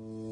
you